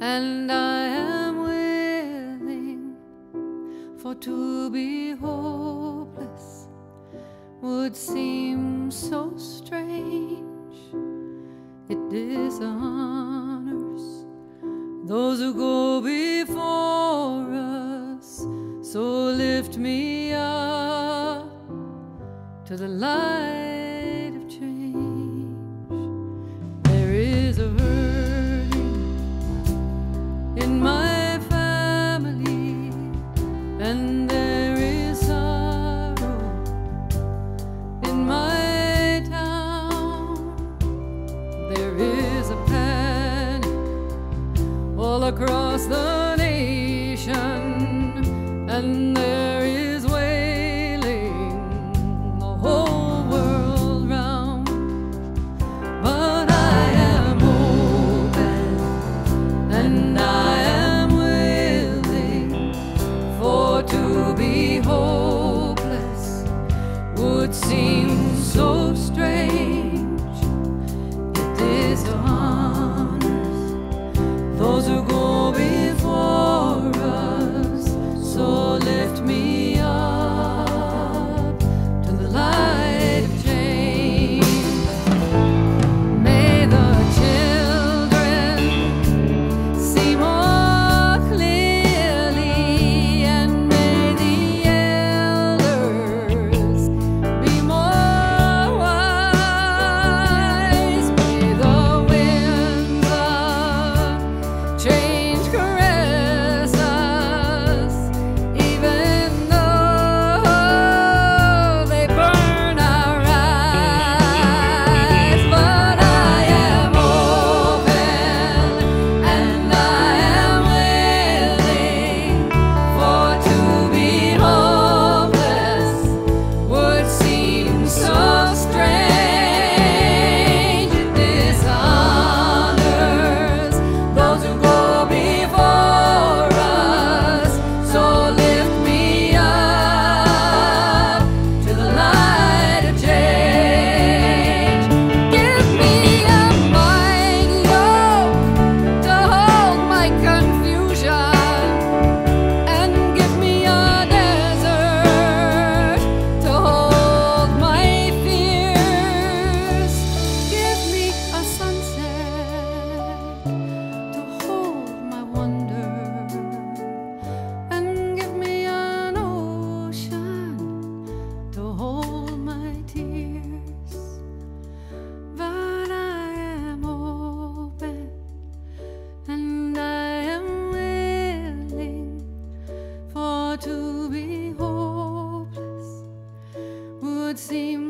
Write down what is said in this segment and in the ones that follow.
and I am willing for to be hopeless would seem so strange. It dishonors those who go before us. So lift me up to the light. across the nation, and there is wailing the whole world round. But I am open, and I am willing, for to be hopeless would seem. Rose will go be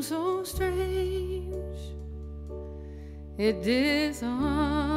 so strange, it disarms.